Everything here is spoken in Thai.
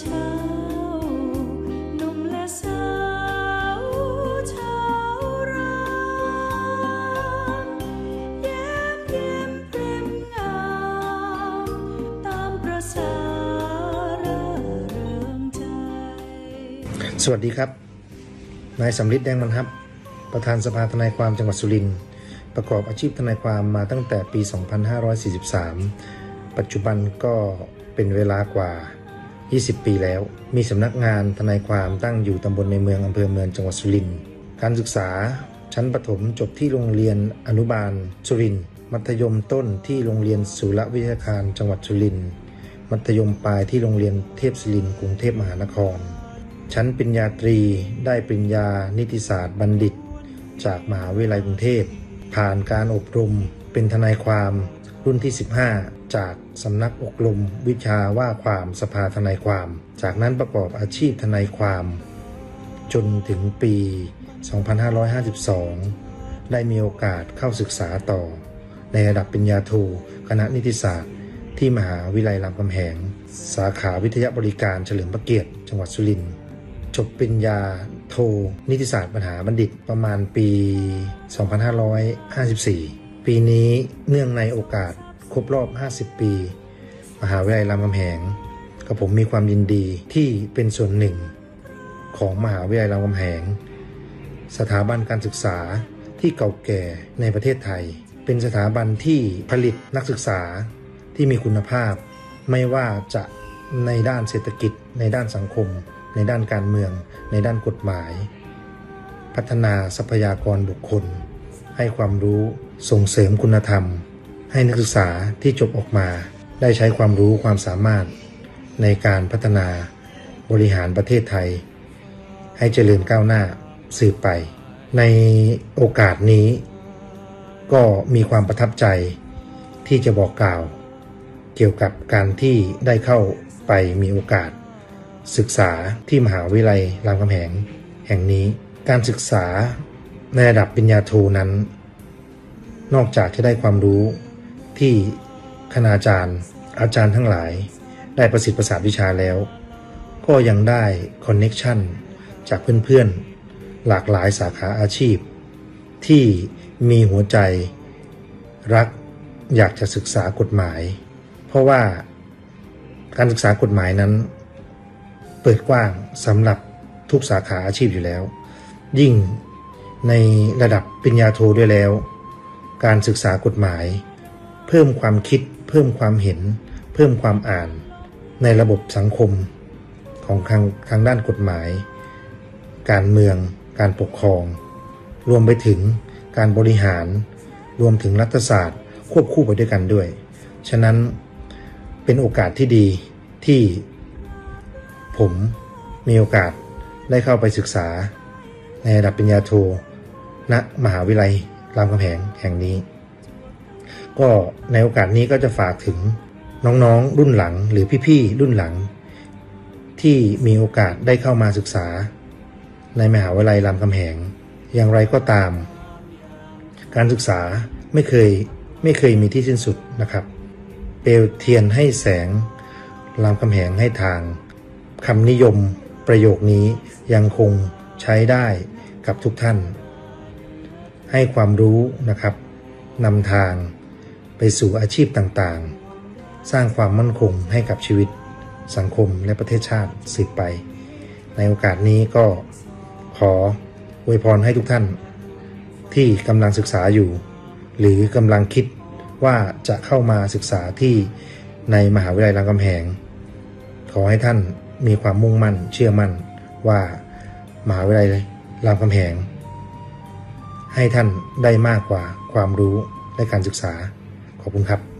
เช้าหนุ่มและสาวชาวรามแย้มเย็มเพรมงาม ตามประสาร่าเริงใจ สวัสดีครับ นายสำลิดแดงมันครับ ประธานสภาทนายความจังหวัดสุรินทร์ ประกอบอาชีพทนายความมาตั้งแต่ปี 2543 ปัจจุบันก็เป็นเวลากว่า 20 ปีแล้ว มีสำนักงานทนายความตั้งอยู่ตำบลในเมืองอำเภอเมืองจังหวัดสุรินทร์การศึกษาชั้นประถมจบที่โรงเรียนอนุบาลสุรินทร์มัธยมต้นที่โรงเรียนสุรวิทยาคารจังหวัดสุรินทร์มัธยมปลายที่โรงเรียนเทพศิรินทร์กรุงเทพมหานคร ชั้นปริญญาตรีได้ปริญญานิติศาสตร์บัณฑิต จากมหาวิทยาลัยกรุงเทพ ผ่านการอบรมเป็นทนายความรุ่นที่ 15จากสำนักอบรมวิชาว่าความสภาทนายความ จากนั้นประกอบอาชีพทนายความ จนถึงปี 2552 ได้มีโอกาสเข้าศึกษาต่อ ในระดับปริญญาโทคณะนิติศาสตร์ ที่มหาวิทยาลัยรามคำแหง สาขาวิทยาบริการเฉลิมพระเกียรติจังหวัดสุรินทร์จบปริญญาโท นิติศาสตร์มหาบัณฑิตประมาณปี 2554 ปีนี้เนื่องในโอกาส ครบรอบ 50 ปี มหาวิทยาลัยรามคำแหงกับผมมีความยินดีที่เป็นส่วนหนึ่ง ของมหาวิทยาลัยรามคำแหง สถาบันการศึกษาที่เก่าแก่ในประเทศไทย เป็นสถาบันที่ผลิตนักศึกษาที่มีคุณภาพ ไม่ว่าจะในด้านเศรษฐกิจ ในด้านสังคม ในด้านการเมือง ในด้านกฎหมาย พัฒนาทรัพยากรบุคคล ให้ความรู้ส่งเสริมคุณธรรม ให้นักศึกษาที่จบออกมา ได้ใช้ความรู้ความสามารถในการพัฒนาบริหารประเทศไทย ให้เจริญก้าวหน้าสืบไป ในโอกาสนี้ ก็มีความประทับใจที่จะบอกกล่าว เกี่ยวกับการที่ได้เข้าไปมีโอกาส ศึกษาที่มหาวิทยาลัยรามคำแหงแห่งนี้ การศึกษาในระดับปริญญาโทนั้น นอกจากจะได้ความรู้ ที่คณาจารย์ อาจารย์ทั้งหลาย ได้ประสิทธิ์ประสาทวิชาแล้ว ก็ยังได้คอนเน็ชันจากเพื่อนๆ หลากหลายสาขาอาชีพ ที่มีหัวใจ รักอยากจะศึกษากฎหมาย เพราะว่าการศึกษากฎหมายนั้น เปิดกว้างสำหรับทุกสาขาอาชีพอยู่แล้ว ยิ่งในระดับปริญญาโทด้วยแล้ว การศึกษากฎหมาย เพิ่มความคิด เพิ่มความเห็น เพิ่มความอ่าน ในระบบสังคมของทางทางด้านกฎหมาย การเมือง การปกครอง รวมไปถึงการบริหาร รวมถึงรัฐศาสตร์ ควบคู่ไปด้วยกันด้วย ฉะนั้นเป็นโอกาสที่ดีที่ผมมีโอกาสได้เข้าไปศึกษา ในระดับปริญญาโทณมหาวิทยาลัยรามคำแหงแห่งนี้ ก็ในโอกาสนี้ก็จะฝากถึงน้องๆรุ่นหลังหรือพี่ๆรุ่นหลัง ที่มีโอกาสได้เข้ามาศึกษา ในมหาวิทยาลัยรามคำแหง อย่างไรก็ตาม การศึกษาไม่เคยไม่เคยมีที่สิ้นสุดนะครับเปลวเทียนให้แสงรามคำแหงให้ทางคำนิยมประโยคนี้ยังคงใช้ได้กับทุกท่าน ให้ความรู้นะครับนำทาง สู่อาชีพต่างๆ สร้างความมั่นคงให้กับชีวิต สังคมและประเทศชาติสืบไป ในโอกาสนี้ก็ขออวยพรให้ทุกท่าน ที่กำลังศึกษาอยู่ หรือกำลังคิดว่าจะเข้ามาศึกษาที่ในมหาวิทยาลัยรามคำแหง ขอให้ท่านมีความมุ่งมั่นเชื่อมั่นว่ามหาวิทยาลัยรามคำแหง ให้ท่านได้มากกว่าความรู้และการศึกษา ขอบคุณครับ